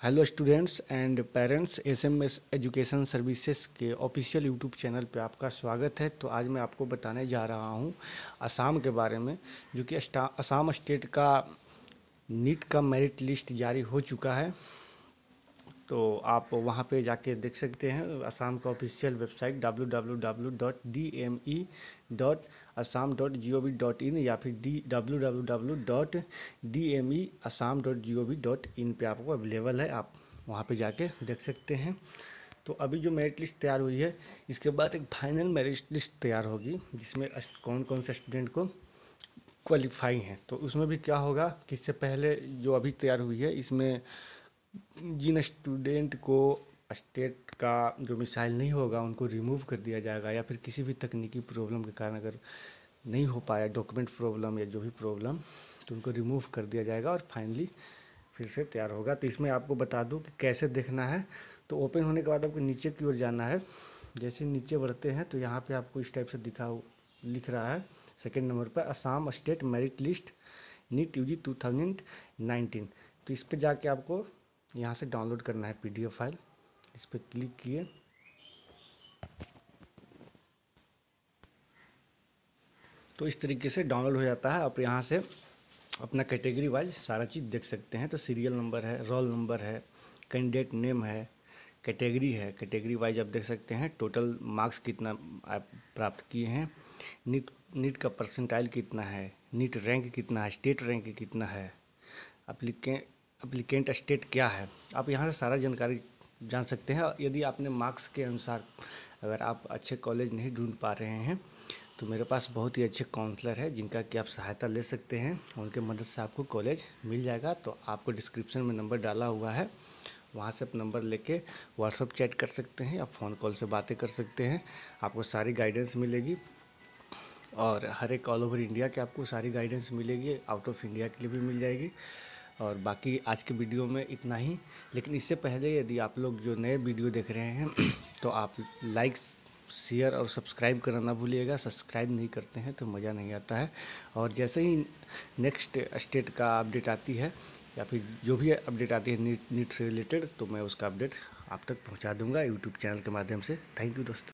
Hello students and parents SMS education services के official YouTube channel पे आपका स्वागत है। तो आज मैं आपको बताने जा रहा हूँ असम के बारे में, जो कि असम स्टेट का नीट का मेरिट लिस्ट जारी हो चुका है। तो आप वहाँ पे जाके देख सकते हैं, असम का official website W W W dot D M E dot Assam dot G O V dot in या फिर D W W W dot D M E Assam dot G O V dot in पर आपको available है, आप वहाँ पे जाके देख सकते हैं। तो अभी जो मेरिट लिस्ट तैयार हुई है, इसके बाद एक फाइनल मेरिट लिस्ट तैयार होगी, जिसमें कौन कौन से स्टूडेंट को क्वालिफाई हैं। तो उसमें भी क्या होगा कि इससे पहले जो अभी तैयार हुई है, इसमें जिन स्टूडेंट को स्टेट का जो मिसाइल नहीं होगा, उनको रिमूव कर दिया जाएगा या फिर किसी भी तकनीकी प्रॉब्लम के कारण अगर नहीं हो पाया डॉक्यूमेंट प्रॉब्लम या जो भी प्रॉब्लम तो उनको रिमूव कर दिया जाएगा और फाइनली फिर से तैयार होगा। तो इसमें आपको बता दूँ कि कैसे देखना है। तो ओपन होने के बाद आपको नीचे की ओर जाना है। जैसे नीचे बढ़ते हैं तो यहाँ पे आपको इस टाइप से दिखा, लिख रहा है। सेकेंड नंबर पर Assam state merit list NEET U G two thousand तो इस पर जाके आपको यहाँ से डाउनलोड करना है पीडीएफ फ़ाइल इस पर क्लिक किए। तो इस तरीके से डाउनलोड हो जाता है। आप यहाँ से अपना कैटेगरी वाइज सारा चीज़ देख सकते हैं। तो सीरियल नंबर है रोल नंबर है कैंडिडेट नेम है कैटेगरी है। कैटेगरी वाइज आप देख सकते हैं टोटल मार्क्स कितना आप प्राप्त किए हैं। नीट नीट का परसेंटाइल कितना है? नीट रैंक कितना है? स्टेट रैंक कितना है? अप्लीके अप्लीकेंट स्टेट क्या है? आप यहाँ से सारा जानकारी जान सकते हैं। यदि आपने मार्क्स के अनुसार अगर आप अच्छे कॉलेज नहीं ढूंढ पा रहे हैं तो मेरे पास बहुत ही अच्छे काउंसलर है जिनका कि आप सहायता ले सकते हैं। उनके मदद से आपको कॉलेज मिल जाएगा। तो आपको डिस्क्रिप्शन में नंबर डाला हुआ है। वहाँ से आप नंबर लेके व्हाट्सअप चैट कर सकते हैं या फ़ोन कॉल से बातें कर सकते हैं। आपको सारी गाइडेंस मिलेगी। और हर एक ऑल ओवर इंडिया के आपको सारी गाइडेंस मिलेगी। आउट ऑफ़ इंडिया के लिए भी मिल जाएगी। और बाकी आज के वीडियो में इतना ही। लेकिन इससे पहले यदि आप लोग जो नए वीडियो देख रहे हैं तो आप लाइक शेयर और सब्सक्राइब करना ना भूलिएगा। सब्सक्राइब नहीं करते हैं तो मज़ा नहीं आता है। और जैसे ही नेक्स्ट स्टेट का अपडेट आती है, या फिर जो भी अपडेट आती है नीट से रिलेटेड तो मैं उसका अपडेट आप तक पहुँचा दूँगा यूट्यूब चैनल के माध्यम से। थैंक यू दोस्तों।